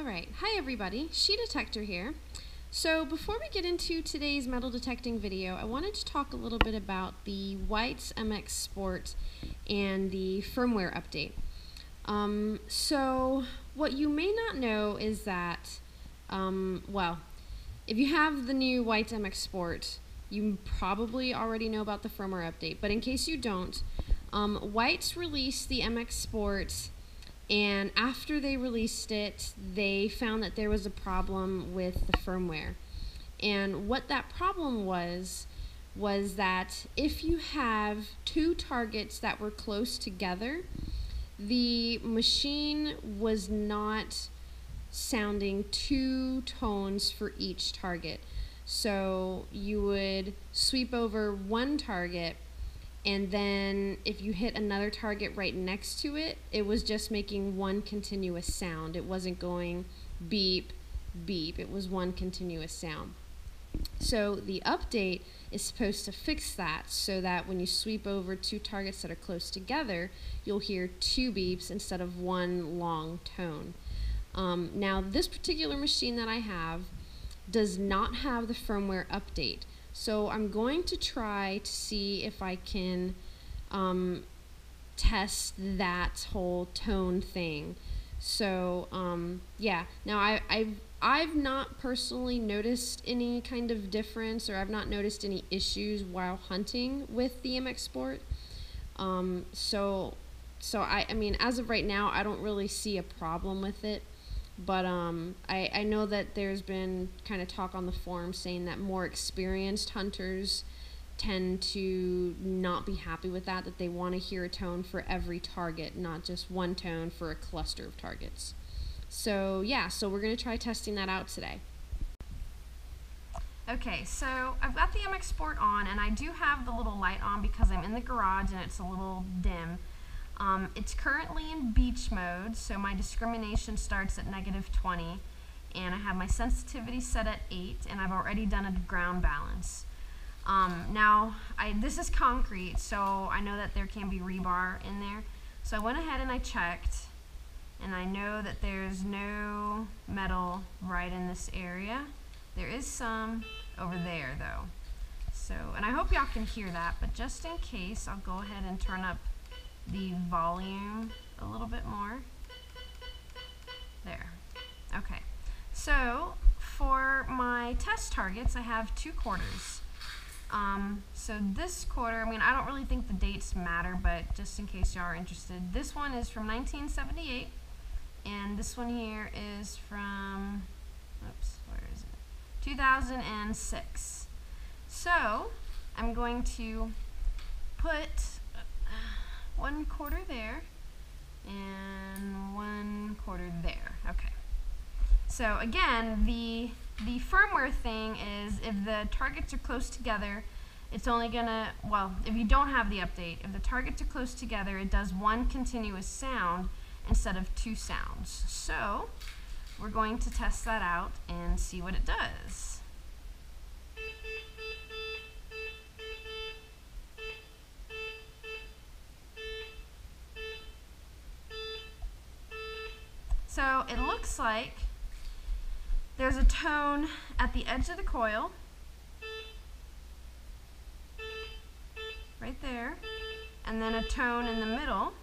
Alright, hi everybody, She Detector here. So before we get into today's metal detecting video, I wanted to talk a little bit about the Whites MX Sport and the firmware update. Um, so what you may not know is that, um, well, if you have the new Whites MX Sport, you probably already know about the firmware update, but in case you don't, um, Whites released the MX Sport and after they released it, they found that there was a problem with the firmware. And what that problem was, was that if you have two targets that were close together, the machine was not sounding two tones for each target. So you would sweep over one target and then if you hit another target right next to it, it was just making one continuous sound. It wasn't going beep, beep. It was one continuous sound. So the update is supposed to fix that so that when you sweep over two targets that are close together, you'll hear two beeps instead of one long tone. Um, now, this particular machine that I have does not have the firmware update. So I'm going to try to see if I can um, test that whole tone thing. So um, yeah, now I, I've I've not personally noticed any kind of difference, or I've not noticed any issues while hunting with the MX Sport. Um, so so I I mean as of right now, I don't really see a problem with it. But um, I, I know that there's been kind of talk on the forum saying that more experienced hunters tend to not be happy with that, that they want to hear a tone for every target, not just one tone for a cluster of targets. So, yeah, so we're going to try testing that out today. Okay, so I've got the MX Sport on, and I do have the little light on because I'm in the garage and it's a little dim. Um, it's currently in beach mode, so my discrimination starts at negative 20, and I have my sensitivity set at 8, and I've already done a ground balance. Um, now, I, this is concrete, so I know that there can be rebar in there. So I went ahead and I checked, and I know that there's no metal right in this area. There is some over there, though. So, and I hope y'all can hear that, but just in case, I'll go ahead and turn up the volume a little bit more. There. Okay. So for my test targets, I have two quarters. Um, so this quarter, I mean, I don't really think the dates matter, but just in case y'all are interested, this one is from 1978, and this one here is from, oops, where is it? 2006. So I'm going to put one quarter there and one quarter there. Okay. So again, the the firmware thing is if the targets are close together, it's only gonna, well, if you don't have the update, if the targets are close together, it does one continuous sound instead of two sounds. So we're going to test that out and see what it does. So it looks like there's a tone at the edge of the coil, right there, and then a tone in the middle.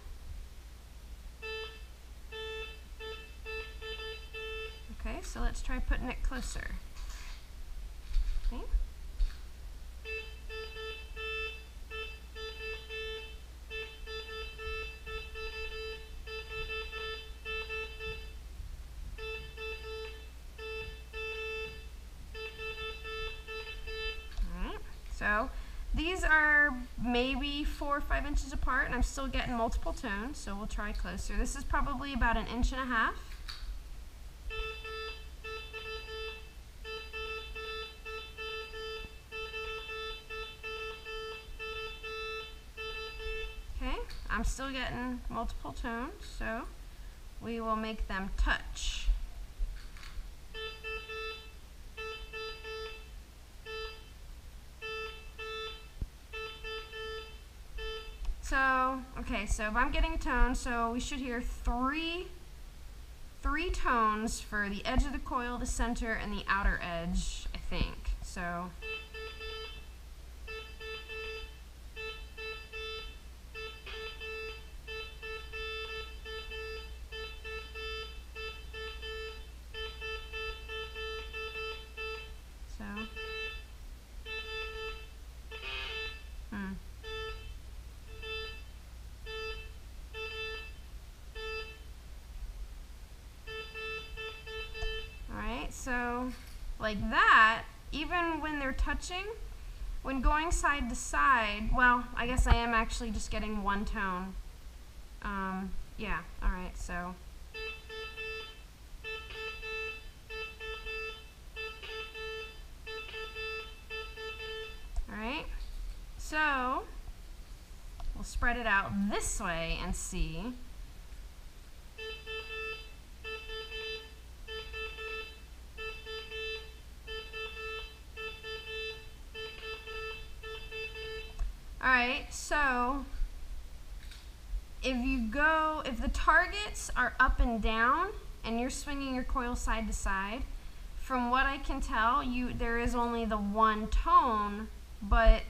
Okay, so let's try putting it closer. These are maybe four or five inches apart, and I'm still getting multiple tones, so we'll try closer. This is probably about an inch and a half. Okay, I'm still getting multiple tones, so we will make them touch. So, if I'm getting a tone, so we should hear three three tones for the edge of the coil, the center, and the outer edge, I think. So. So like that, even when they're touching, when going side to side, well, I guess I am actually just getting one tone. Um, yeah, alright, so. Alright, so we'll spread it out this way and see. Alright, so if you go, if the targets are up and down and you're swinging your coil side to side, from what I can tell, you there is only the one tone, but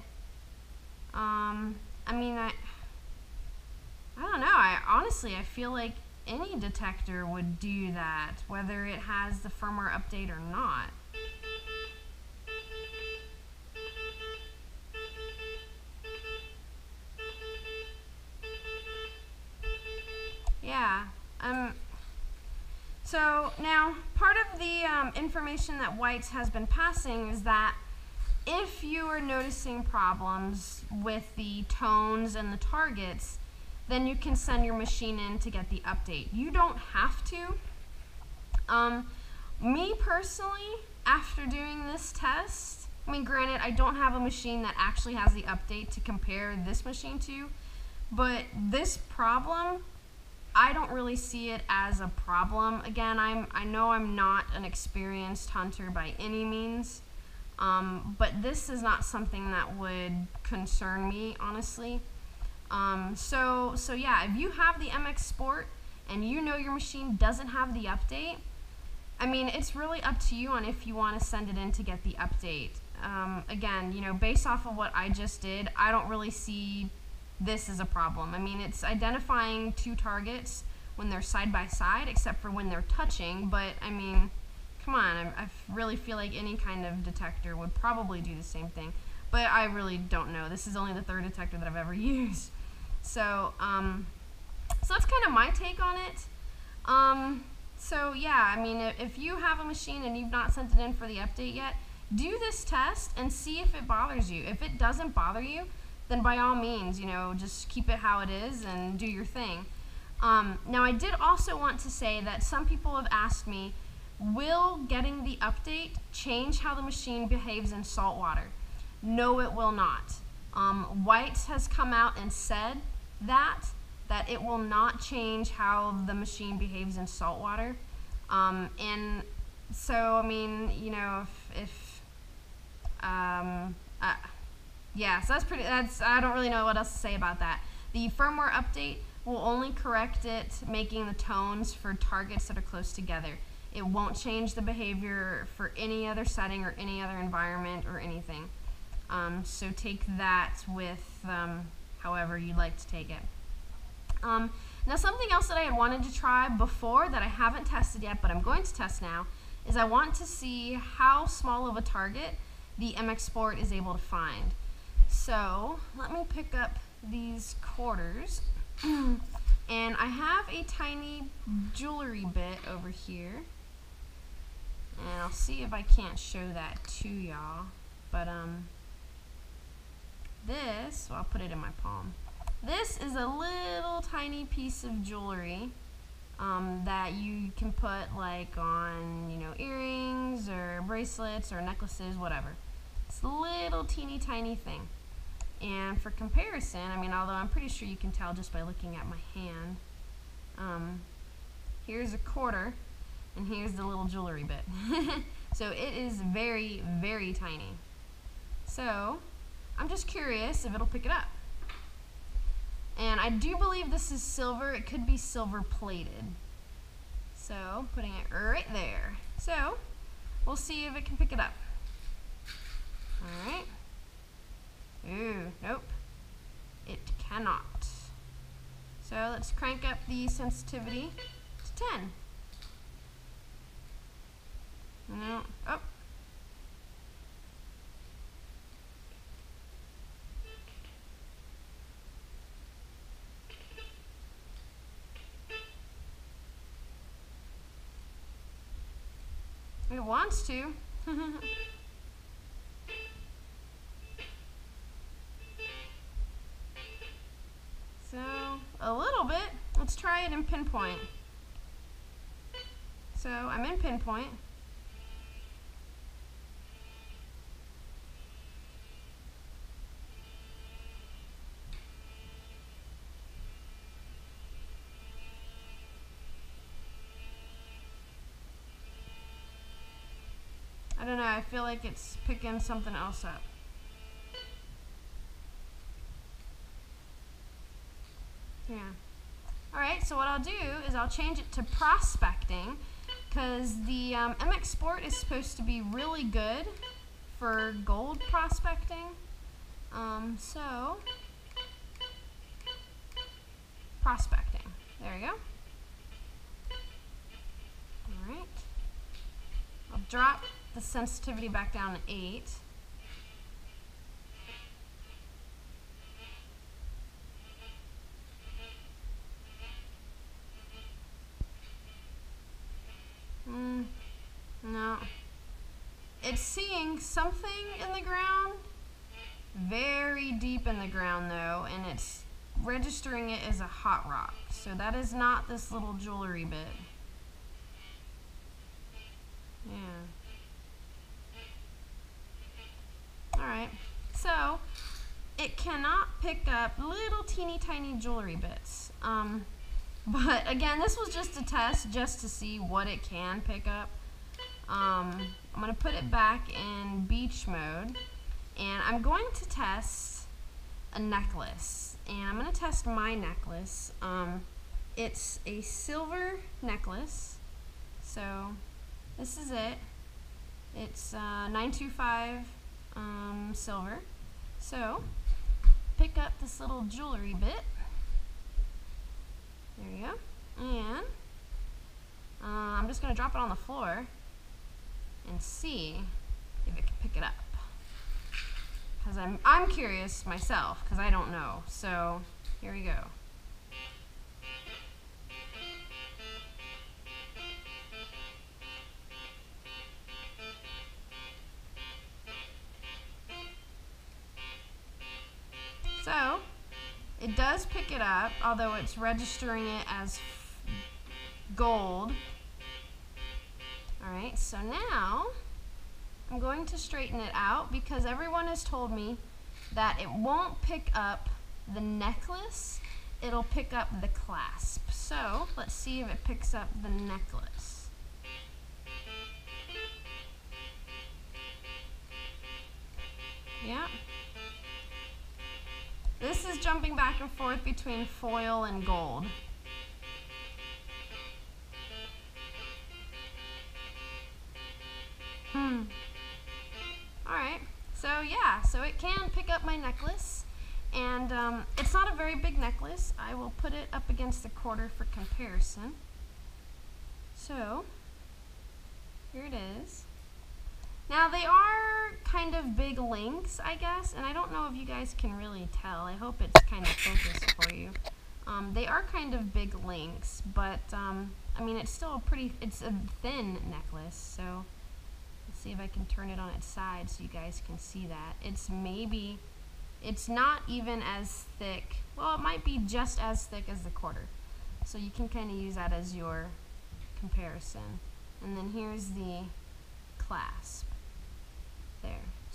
um, I mean, I, I don't know. I honestly, I feel like any detector would do that, whether it has the firmware update or not. Now, part of the um, information that White's has been passing is that if you are noticing problems with the tones and the targets, then you can send your machine in to get the update. You don't have to. Um, me personally, after doing this test, I mean, granted, I don't have a machine that actually has the update to compare this machine to, but this problem I don't really see it as a problem. Again, I'm I know I'm not an experienced hunter by any means, um, but this is not something that would concern me honestly. Um, so so yeah, if you have the MX Sport and you know your machine doesn't have the update, I mean it's really up to you on if you want to send it in to get the update. Um, again, you know, based off of what I just did, I don't really see this is a problem. I mean, it's identifying two targets when they're side by side, except for when they're touching. But I mean, come on, I, I really feel like any kind of detector would probably do the same thing. But I really don't know. This is only the third detector that I've ever used. So, um, so that's kind of my take on it. Um, so yeah, I mean, if, if you have a machine and you've not sent it in for the update yet, do this test and see if it bothers you. If it doesn't bother you, then by all means, you know, just keep it how it is and do your thing. Um, now, I did also want to say that some people have asked me, will getting the update change how the machine behaves in salt water? No, it will not. Um, White's has come out and said that, that it will not change how the machine behaves in salt water. Um, and so, I mean, you know, if, if um, uh, yeah, so that's pretty, that's, I don't really know what else to say about that. The firmware update will only correct it, making the tones for targets that are close together. It won't change the behavior for any other setting or any other environment or anything. Um, so take that with um, however you'd like to take it. Um, now something else that I had wanted to try before that I haven't tested yet, but I'm going to test now, is I want to see how small of a target the MX Sport is able to find. So let me pick up these quarters. and I have a tiny jewelry bit over here. And I'll see if I can't show that to y'all. But um, this, well, I'll put it in my palm. This is a little tiny piece of jewelry um, that you can put like on, you know, earrings or bracelets or necklaces, whatever. A little teeny tiny thing. And for comparison, I mean, although I'm pretty sure you can tell just by looking at my hand, um, here's a quarter, and here's the little jewelry bit. so it is very, very tiny. So I'm just curious if it'll pick it up. And I do believe this is silver. It could be silver plated. So putting it right there. So we'll see if it can pick it up. All right. Ooh, mm, nope. It cannot. So let's crank up the sensitivity to 10. No, oh. It wants to. a little bit. Let's try it in pinpoint. So, I'm in pinpoint. I don't know, I feel like it's picking something else up. Yeah. Alright, so what I'll do is I'll change it to prospecting because the um, MX Sport is supposed to be really good for gold prospecting. Um, so, prospecting. There we go. Alright. I'll drop the sensitivity back down to 8. Mm, no. It's seeing something in the ground, very deep in the ground though, and it's registering it as a hot rock. So that is not this little jewelry bit. Yeah. Alright, so it cannot pick up little teeny tiny jewelry bits. Um, but again, this was just a test just to see what it can pick up. Um, I'm going to put it back in beach mode and I'm going to test a necklace. And I'm going to test my necklace. Um, it's a silver necklace. So this is it. It's uh, 925 um, silver. So, pick up this little jewelry bit. There we go. And uh, I'm just going to drop it on the floor and see if it can pick it up. Because I'm, I'm curious myself, because I don't know. So, here we go. So, it does pick it up, although it's registering it as gold. Alright, so now I'm going to straighten it out because everyone has told me that it won't pick up the necklace, it'll pick up the clasp. So, let's see if it picks up the necklace. Yeah. This is jumping back and forth between foil and gold. Hmm. Alright, so yeah, so it can pick up my necklace, and um, it's not a very big necklace. I will put it up against the quarter for comparison. So, here it is. Now they are kind of big links, I guess, and I don't know if you guys can really tell. I hope it's kind of focused for you. Um, they are kind of big links, but um, I mean it's still a pretty, it's a thin necklace, so let's see if I can turn it on its side so you guys can see that. It's maybe, it's not even as thick, well it might be just as thick as the quarter. So you can kind of use that as your comparison. And then here's the clasp.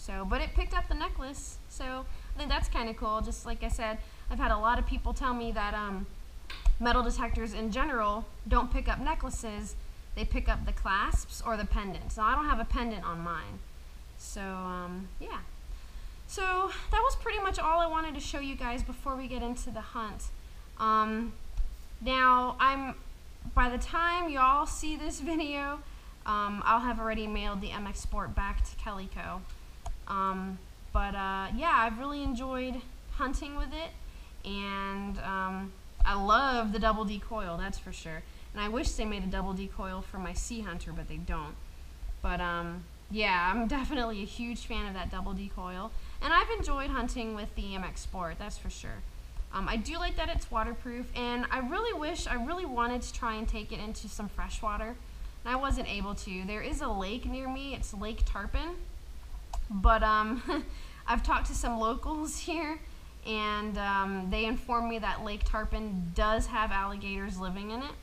So, but it picked up the necklace, so I think that's kind of cool. Just like I said, I've had a lot of people tell me that um, metal detectors in general don't pick up necklaces, they pick up the clasps or the pendants. Now, I don't have a pendant on mine. So, um, yeah. So, that was pretty much all I wanted to show you guys before we get into the hunt. Um, now, I'm by the time y'all see this video, um, I'll have already mailed the MX Sport back to Kellyco. Um, but uh, yeah, I've really enjoyed hunting with it, and um, I love the double D coil, that's for sure. And I wish they made a double D coil for my Sea Hunter, but they don't. But um, yeah, I'm definitely a huge fan of that double D coil, and I've enjoyed hunting with the MX Sport, that's for sure. Um, I do like that it's waterproof, and I really wish, I really wanted to try and take it into some fresh water, and I wasn't able to. There is a lake near me, it's Lake Tarpon, but um, I've talked to some locals here, and um, they informed me that Lake Tarpon does have alligators living in it.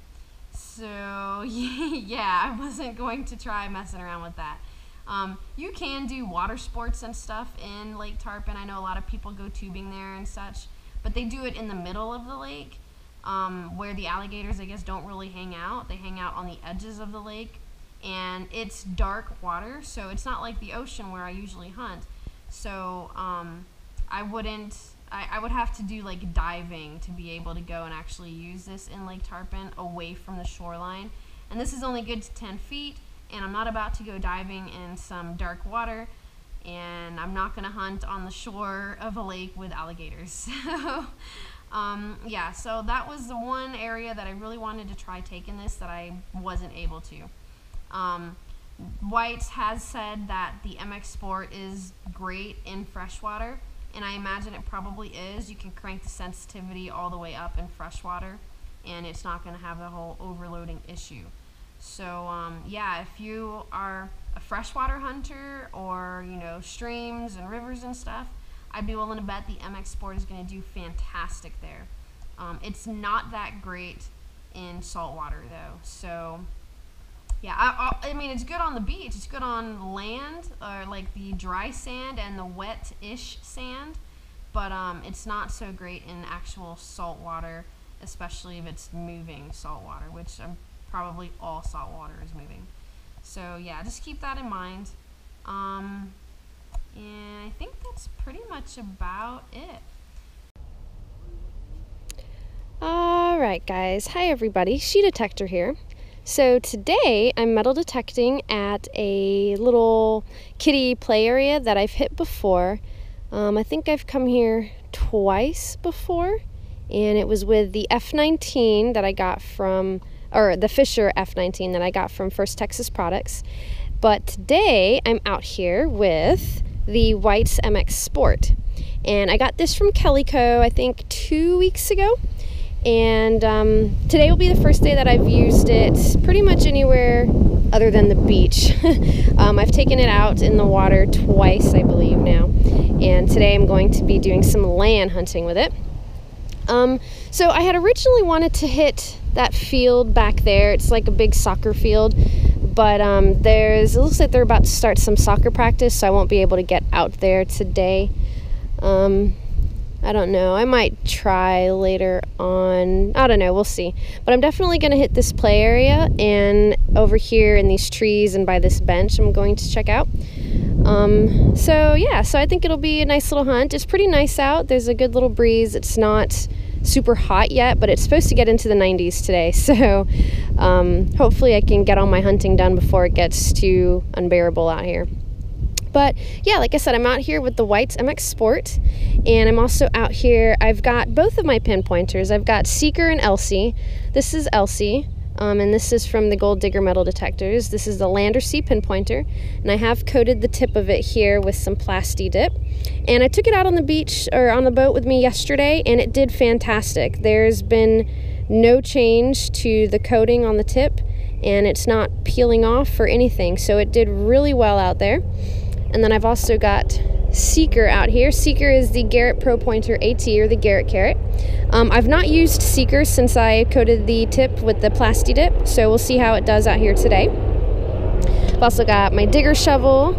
So, yeah, I wasn't going to try messing around with that. Um, you can do water sports and stuff in Lake Tarpon. I know a lot of people go tubing there and such but they do it in the middle of the lake um, where the alligators, I guess, don't really hang out. They hang out on the edges of the lake, and it's dark water, so it's not like the ocean where I usually hunt. So um, I wouldn't. I, I would have to do like diving to be able to go and actually use this in Lake Tarpon away from the shoreline. And this is only good to 10 feet, and I'm not about to go diving in some dark water and I'm not going to hunt on the shore of a lake with alligators. So, um, yeah, so that was the one area that I really wanted to try taking this that I wasn't able to. Um, has said that the MX Sport is great in freshwater, and I imagine it probably is. You can crank the sensitivity all the way up in freshwater, and it's not going to have the whole overloading issue. So um, yeah, if you are a freshwater hunter or you know streams and rivers and stuff, I'd be willing to bet the MX Sport is going to do fantastic there. Um, it's not that great in saltwater though, so yeah, I, I, mean it's good on the beach. It's good on land or like the dry sand and the wet-ish sand, but um, it's not so great in actual salt water, especially if it's moving salt water, which I'm probably all salt water is moving. So yeah, just keep that in mind. Um, and I think that's pretty much about it. Alright guys, hi everybody, She Detector here. So today I'm metal detecting at a little kitty play area that I've hit before. Um, I think I've come here twice before and it was with the F19 that I got from or the Fisher F19 that I got from First Texas Products. But today I'm out here with the White's MX Sport. And I got this from Kellyco, I think two weeks ago. And um, today will be the first day that I've used it pretty much anywhere other than the beach. um, I've taken it out in the water twice, I believe, now. And today I'm going to be doing some land hunting with it. Um, so I had originally wanted to hit that field back there. It's like a big soccer field, but um, there's it looks like they're about to start some soccer practice, so I won't be able to get out there today. Um, I don't know. I might try later on. I don't know. We'll see. But I'm definitely going to hit this play area and over here in these trees and by this bench I'm going to check out. Um, so yeah, so I think it'll be a nice little hunt. It's pretty nice out. There's a good little breeze. It's not super hot yet, but it's supposed to get into the 90s today. So um, hopefully I can get all my hunting done before it gets too unbearable out here. But yeah, like I said, I'm out here with the Whites MX Sport, and I'm also out here. I've got both of my pinpointers. I've got Seeker and Elsie. This is Elsie. Um, and this is from the Gold Digger metal detectors. This is the Land or Sea pinpointer, and I have coated the tip of it here with some Plasti Dip. And I took it out on the beach or on the boat with me yesterday, and it did fantastic. There's been no change to the coating on the tip, and it's not peeling off or anything, so it did really well out there. And then I've also got Seeker out here. Seeker is the Garrett Pro Pointer AT or the Garrett Carrot. Um, I've not used Seeker since I coated the tip with the Plasti Dip, so we'll see how it does out here today. I've also got my digger shovel,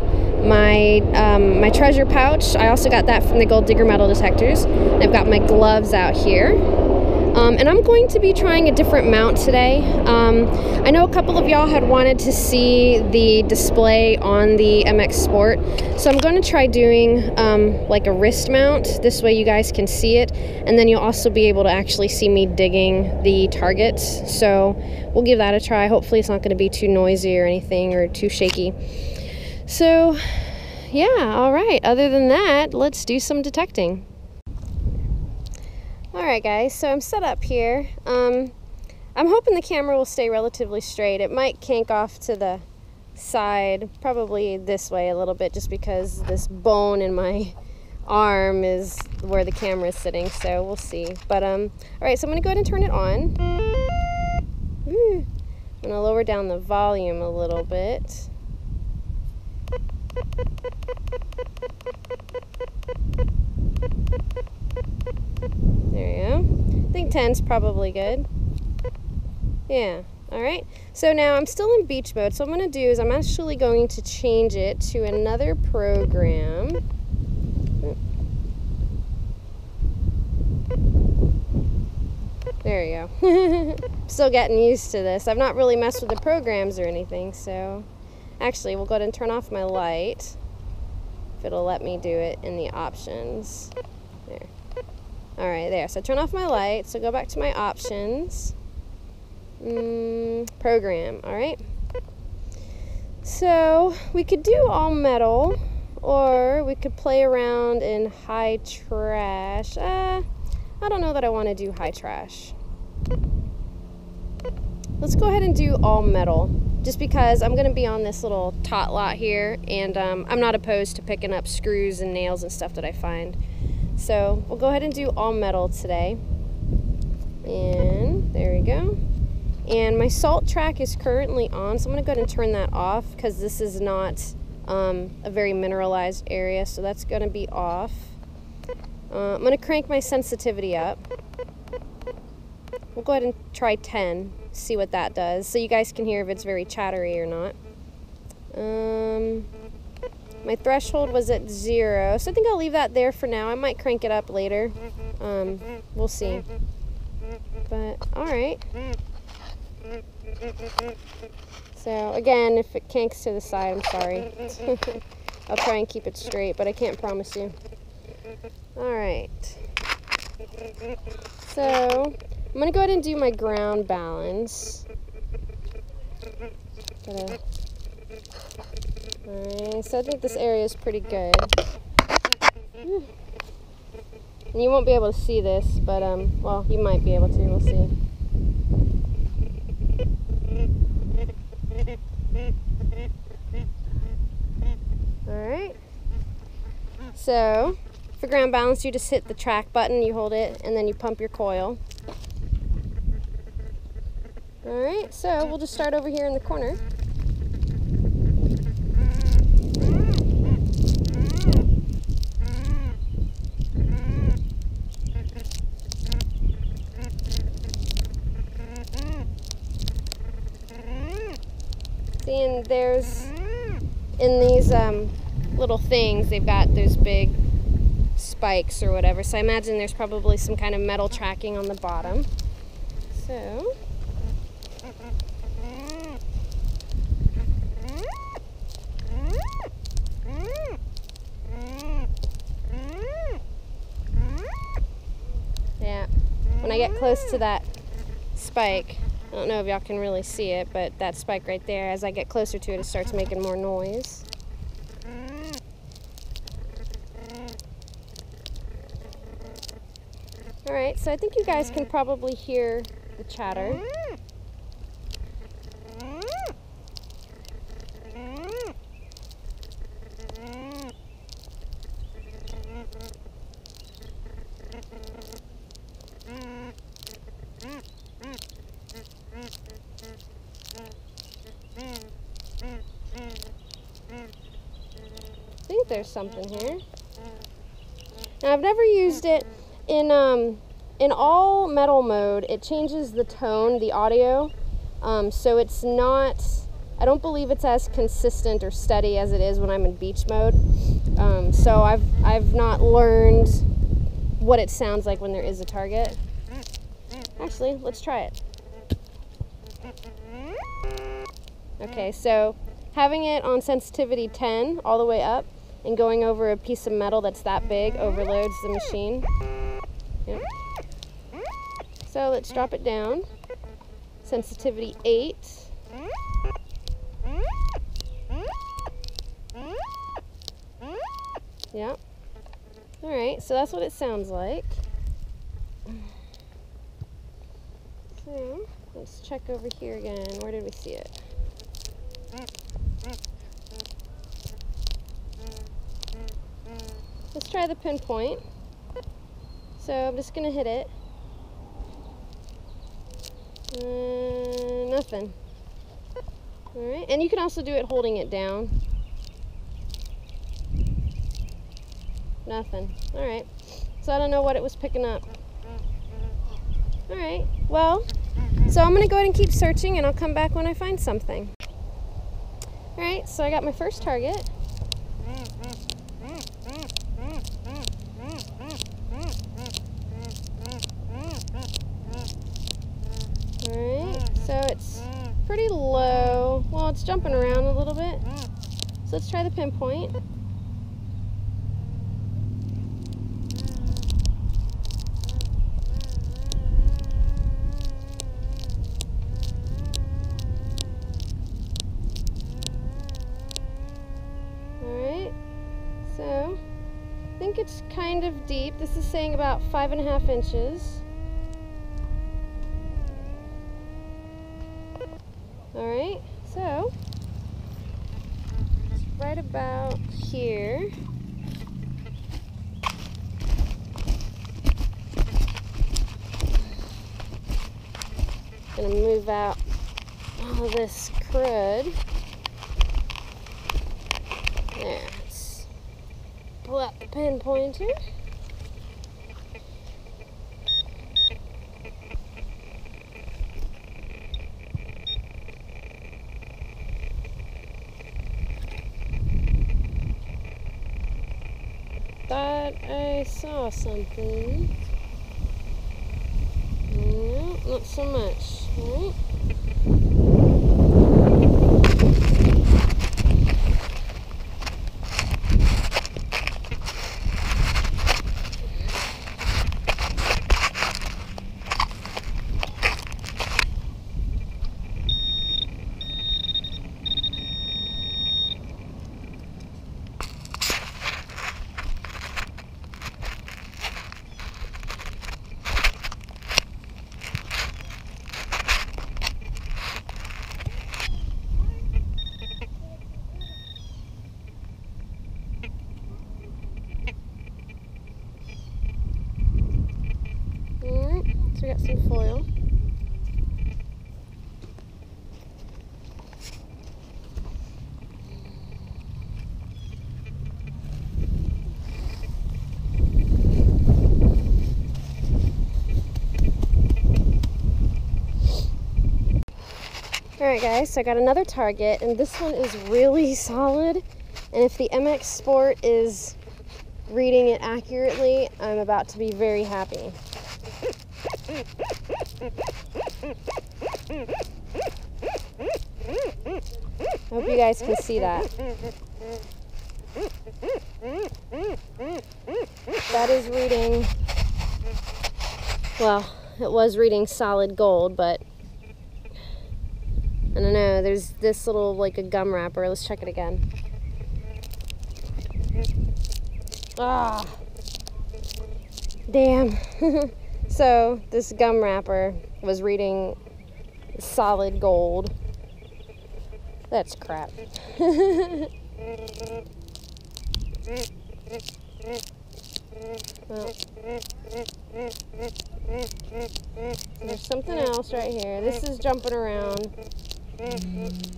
my um, my treasure pouch. I also got that from the Gold Digger Metal Detectors. I've got my gloves out here. Um, and I'm going to be trying a different mount today. Um, I know a couple of y'all had wanted to see the display on the MX Sport, so I'm going to try doing um, like a wrist mount. This way you guys can see it, and then you'll also be able to actually see me digging the targets. So we'll give that a try. Hopefully it's not going to be too noisy or anything or too shaky. So yeah, all right. Other than that, let's do some detecting. Alright guys, so I'm set up here. Um, I'm hoping the camera will stay relatively straight. It might kink off to the side, probably this way a little bit just because this bone in my arm is where the camera is sitting, so we'll see. But, um, alright, so I'm going to go ahead and turn it on. I'm going to lower down the volume a little bit. There you go. I think 10's probably good. Yeah. All right. So now I'm still in beach mode. So I'm going to do is I'm actually going to change it to another program. There you go. still getting used to this. I've not really messed with the programs or anything, so actually we'll go ahead and turn off my light if it'll let me do it in the options. All right, there. So turn off my light. So go back to my options. Mm, program, all right? So we could do all metal or we could play around in high trash. Uh, I don't know that I want to do high trash. Let's go ahead and do all metal just because I'm going to be on this little tot lot here and um, I'm not opposed to picking up screws and nails and stuff that I find. So we'll go ahead and do all metal today. And there we go. And my salt track is currently on, so I'm to go ahead and turn that off because this is not um, a very mineralized area, so that's going to be off. Uh, I'm going to crank my sensitivity up. We'll go ahead and try 10, see what that does, so you guys can hear if it's very chattery or not. Um, my threshold was at zero, so I think I'll leave that there for now. I might crank it up later. Um, we'll see. But, alright. So, again, if it kinks to the side, I'm sorry. I'll try and keep it straight, but I can't promise you. Alright. So, I'm going to go ahead and do my ground balance. Gotta Alright, so I think this area is pretty good. And you won't be able to see this, but, um, well, you might be able to, we'll see. Alright. So, for ground balance, you just hit the track button, you hold it, and then you pump your coil. Alright, so we'll just start over here in the corner. Seeing there's in these um, little things, they've got those big spikes or whatever. So I imagine there's probably some kind of metal tracking on the bottom. So. Yeah, when I get close to that spike, I don't know if y'all can really see it, but that spike right there, as I get closer to it, it starts making more noise. Alright, so I think you guys can probably hear the chatter. Something here. Now I've never used it in um, in all metal mode. It changes the tone, the audio, um, so it's not. I don't believe it's as consistent or steady as it is when I'm in beach mode. Um, so I've I've not learned what it sounds like when there is a target. Actually, let's try it. Okay, so having it on sensitivity 10 all the way up and going over a piece of metal that's that big overloads the machine. Yep. So let's drop it down. Sensitivity 8. Yep. Alright, so that's what it sounds like. So, let's check over here again. Where did we see it? Let's try the pinpoint. So I'm just going to hit it. Uh, nothing. Alright, and you can also do it holding it down. Nothing. Alright. So I don't know what it was picking up. Alright, well, so I'm going to go ahead and keep searching and I'll come back when I find something. Alright, so I got my first target. Alright, so it's pretty low. Well, it's jumping around a little bit. Mm. So let's try the pinpoint. Mm. Alright, so I think it's kind of deep. This is saying about five and a half inches. Alright, so right about here. Gonna move out all this crud. There, let's pull out the pinpointer. Thought I saw something. No, not so much. Alright. Alright, we foil. Alright guys, so I got another target and this one is really solid and if the MX Sport is reading it accurately, I'm about to be very happy. Hope you guys can see that. That is reading, well, it was reading solid gold, but I don't know, there's this little, like a gum wrapper. Let's check it again. Ah, damn. So this gum wrapper was reading solid gold. That's crap. well, there's something else right here. This is jumping around. Mm.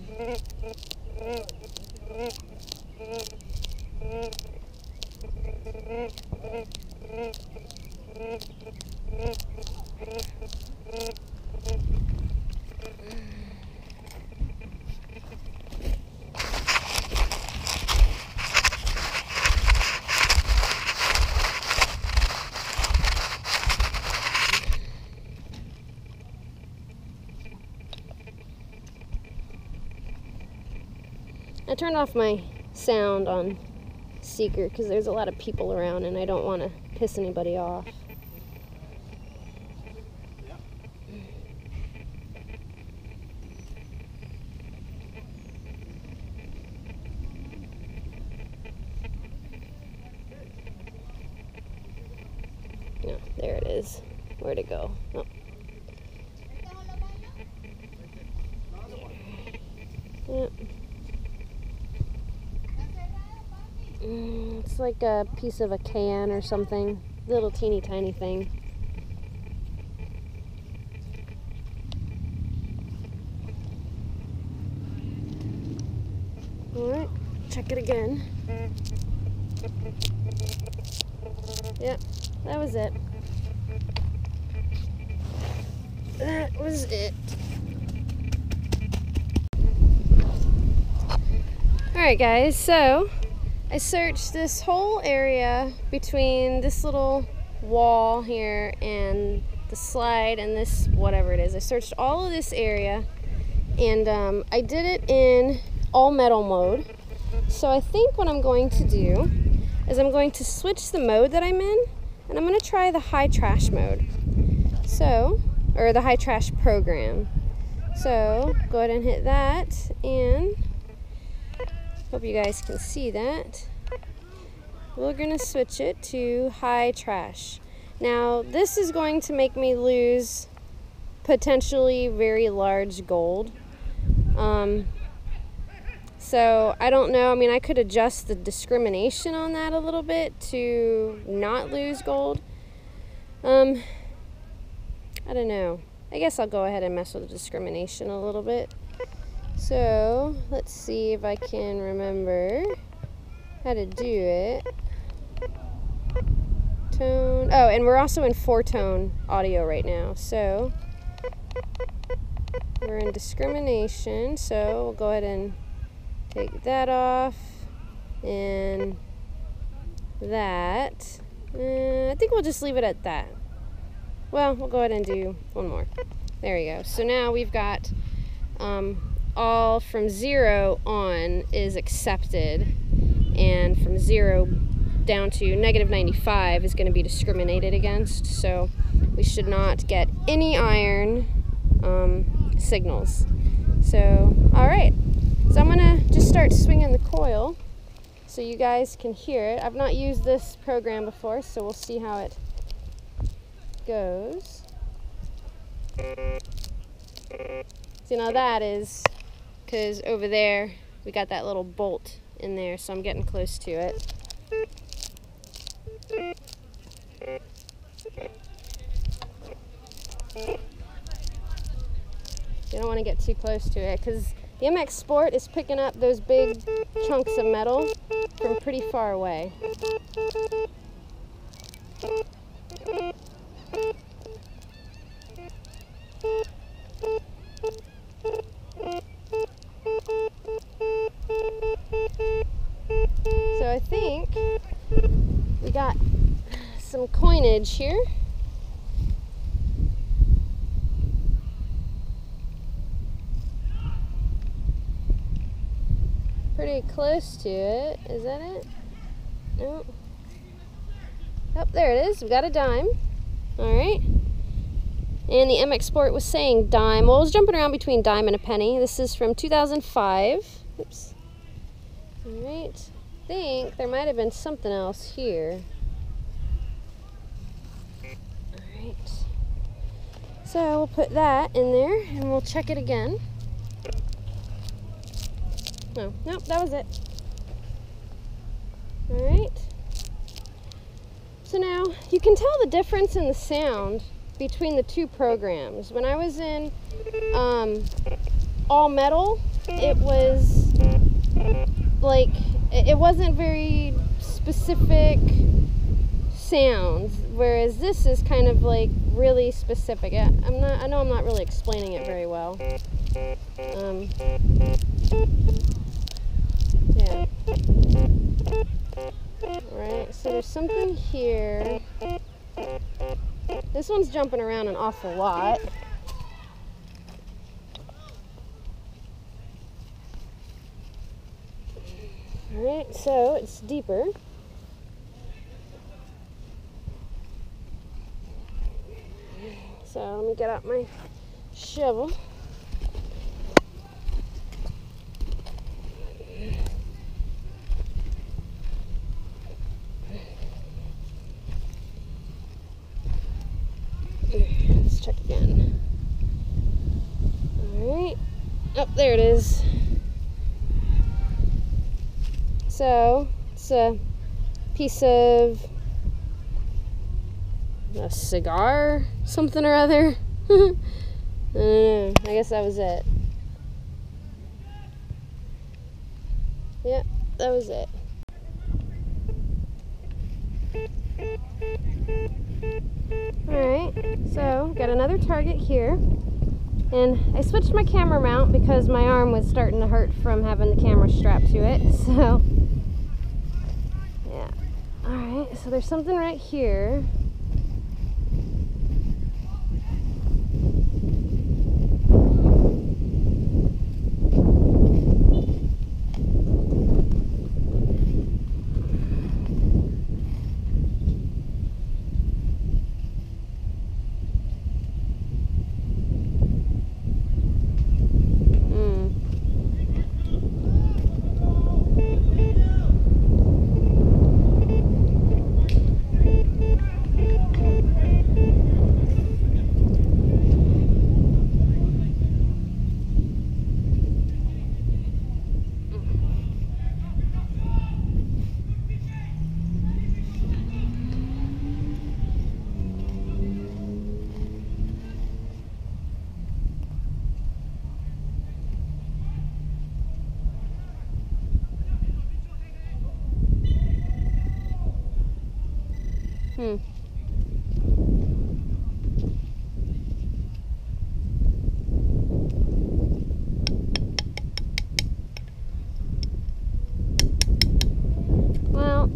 I turned off my sound on Seeker because there's a lot of people around and I don't want to piss anybody off. Like a piece of a can or something. Little teeny tiny thing. Alright, check it again. Yep, that was it. That was it. Alright guys, so I searched this whole area between this little wall here and the slide and this whatever it is. I searched all of this area and um, I did it in all metal mode. So I think what I'm going to do is I'm going to switch the mode that I'm in and I'm going to try the high trash mode. So, or the high trash program. So go ahead and hit that and Hope you guys can see that. We're going to switch it to high trash. Now, this is going to make me lose potentially very large gold. Um, so, I don't know. I mean, I could adjust the discrimination on that a little bit to not lose gold. Um, I don't know. I guess I'll go ahead and mess with the discrimination a little bit. So let's see if I can remember how to do it. Tone. Oh, and we're also in four tone audio right now. So we're in discrimination. So we'll go ahead and take that off and that. Uh, I think we'll just leave it at that. Well, we'll go ahead and do one more. There we go. So now we've got um, all from zero on is accepted, and from zero down to negative 95 is going to be discriminated against. So we should not get any iron um, signals. So, all right. So I'm going to just start swinging the coil so you guys can hear it. I've not used this program before, so we'll see how it goes. See, now that is because over there we got that little bolt in there so I'm getting close to it. You don't want to get too close to it because the MX Sport is picking up those big chunks of metal from pretty far away. Coinage here. Pretty close to it. Is that it? No. Oh, there it is. We got a dime. All right. And the MX Sport was saying dime. Well, it was jumping around between dime and a penny. This is from 2005. Oops. All right. I think there might have been something else here. So we'll put that in there and we'll check it again. No, nope, that was it. All right. So now you can tell the difference in the sound between the two programs. When I was in um, all metal, it was like, it wasn't very specific sounds, whereas this is kind of like really specific. I'm not. I know I'm not really explaining it very well. Um, yeah. Right. So there's something here. This one's jumping around an awful lot. Alright, so it's deeper. So let me get out my shovel. Let's check again. Alright. Oh, there it is. So, it's a piece of a cigar, something or other. I. Uh, I guess that was it. Yeah, that was it. Alright, so got another target here. And I switched my camera mount because my arm was starting to hurt from having the camera strapped to it. So, yeah. Alright, so there's something right here. Hmm. Hmm. Well,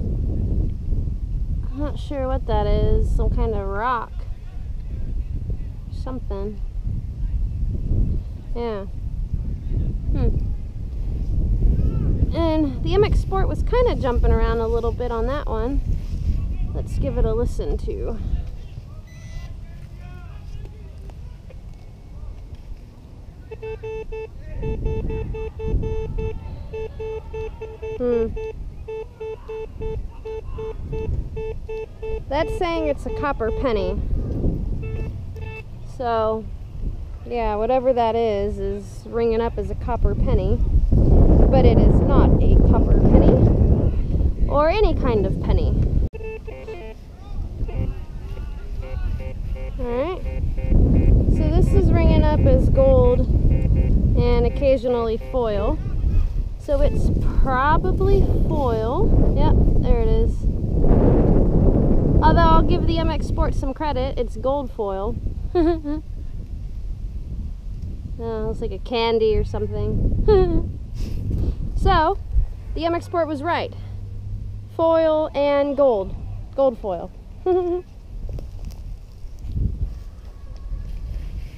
I'm not sure what that is. Some kind of rock. Something. Yeah. Hmm. And the MX Sport was kind of jumping around a little bit on that one. Let's give it a listen to. Hmm. That's saying it's a copper penny. So, yeah, whatever that is, is ringing up as a copper penny. But it is not a copper penny or any kind of penny. Alright. So this is ringing up as gold and occasionally foil. So it's probably foil. Yep, there it is. Although I'll give the MX Sport some credit, it's gold foil. Uh, oh, looks like a candy or something. so, the MX Sport was right. Foil and gold. Gold foil.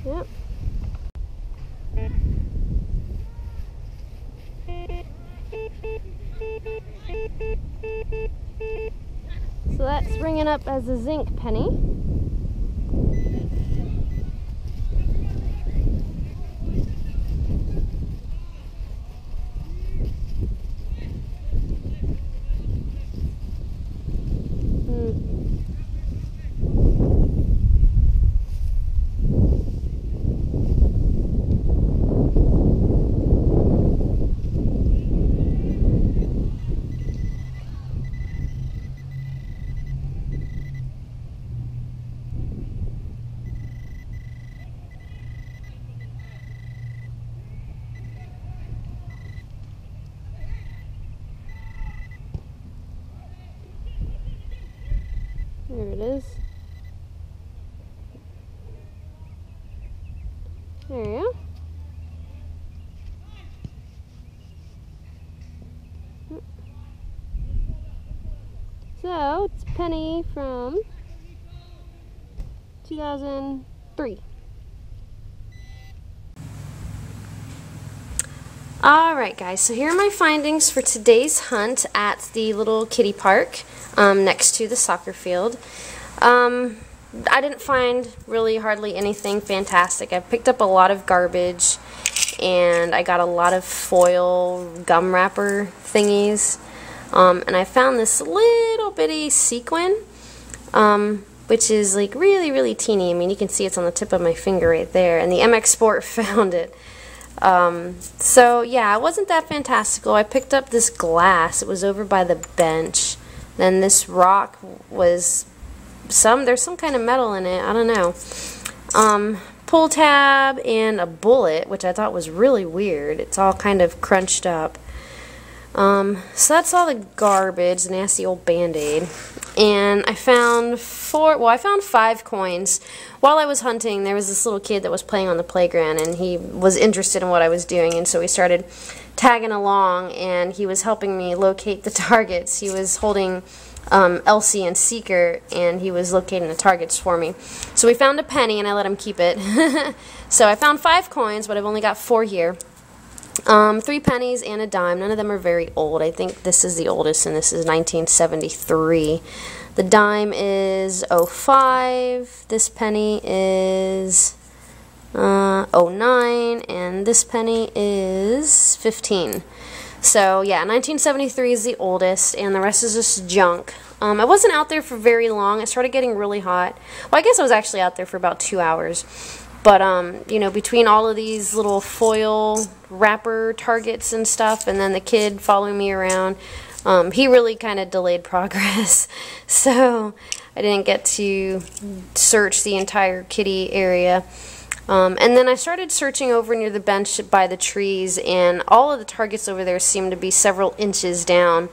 Yep. So that's ringing up as a zinc penny. Hmm. There it is. There you go. So it's Penny from 2003. Alright guys, so here are my findings for today's hunt at the little kitty park um, next to the soccer field. Um, I didn't find really hardly anything fantastic. I picked up a lot of garbage and I got a lot of foil gum wrapper thingies. Um, and I found this little bitty sequin, um, which is like really, really teeny. I mean, you can see it's on the tip of my finger right there. And the MX Sport found it. Um, so yeah, it wasn't that fantastical. I picked up this glass. It was over by the bench. Then this rock was some, there's some kind of metal in it. I don't know. Um, pull tab and a bullet, which I thought was really weird. It's all kind of crunched up. Um, so that's all the garbage, the nasty old band-aid. And I found four, well, I found five coins. While I was hunting, there was this little kid that was playing on the playground, and he was interested in what I was doing, and so we started tagging along, and he was helping me locate the targets. He was holding um, Elsie and Seeker, and he was locating the targets for me. So we found a penny, and I let him keep it. so I found five coins, but I've only got four here. Um, three pennies and a dime. None of them are very old. I think this is the oldest, and this is 1973. The dime is 05. This penny is uh, 09, and this penny is 15. So yeah, 1973 is the oldest, and the rest is just junk. Um, I wasn't out there for very long. It started getting really hot. Well, I guess I was actually out there for about two hours. But, um, you know, between all of these little foil wrapper targets and stuff, and then the kid following me around, um, he really kind of delayed progress. so I didn't get to search the entire kitty area. Um, and then I started searching over near the bench by the trees, and all of the targets over there seemed to be several inches down.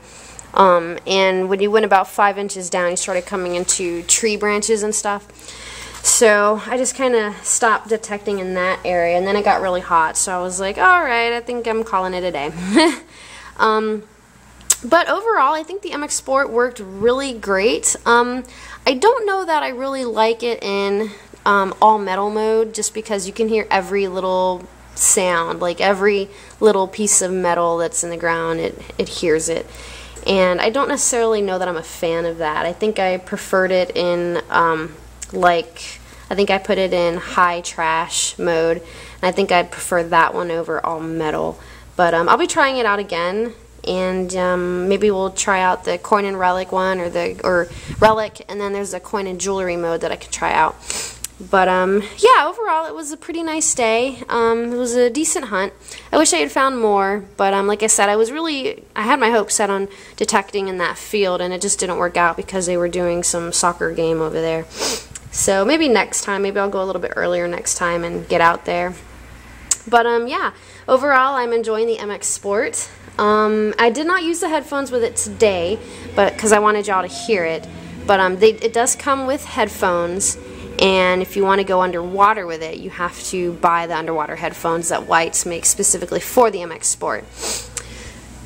Um, and when you went about five inches down, you started coming into tree branches and stuff. So I just kind of stopped detecting in that area, and then it got really hot. So I was like, all right, I think I'm calling it a day. um, but overall, I think the MX Sport worked really great. Um, I don't know that I really like it in um, all metal mode, just because you can hear every little sound, like every little piece of metal that's in the ground, it, it hears it. And I don't necessarily know that I'm a fan of that. I think I preferred it in um, like I think I put it in high trash mode. And I think I'd prefer that one over all metal. But um, I'll be trying it out again. And um, maybe we'll try out the coin and relic one or the or relic. And then there's a coin and jewelry mode that I could try out. But um, yeah overall it was a pretty nice day. Um, it was a decent hunt. I wish I had found more. But um, like I said I was really I had my hopes set on detecting in that field. And it just didn't work out because they were doing some soccer game over there so maybe next time, maybe I'll go a little bit earlier next time and get out there. But um, yeah, overall I'm enjoying the MX Sport. Um, I did not use the headphones with it today, but because I wanted y'all to hear it. But um, they, it does come with headphones, and if you want to go underwater with it, you have to buy the underwater headphones that Whites makes specifically for the MX Sport.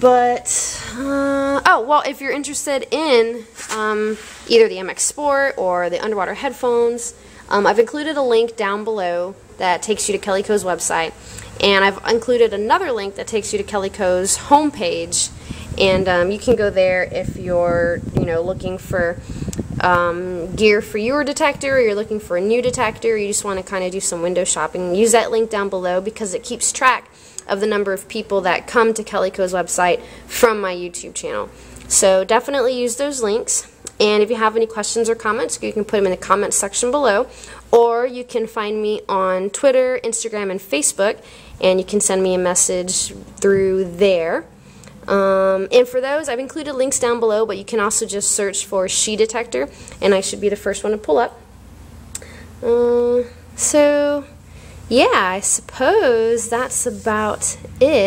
But, uh, oh, well, if you're interested in um, either the MX Sport or the underwater headphones, um, I've included a link down below that takes you to Kellyco's website. And I've included another link that takes you to Kellyco's homepage. And um, you can go there if you're, you know, looking for um, gear for your detector, or you're looking for a new detector, or you just want to kind of do some window shopping. Use that link down below because it keeps track of the number of people that come to Kellyco's website from my YouTube channel. So definitely use those links. And if you have any questions or comments, you can put them in the comments section below. Or you can find me on Twitter, Instagram, and Facebook. And you can send me a message through there. Um, and for those, I've included links down below, but you can also just search for She Detector, and I should be the first one to pull up. Uh, so, yeah, I suppose that's about it.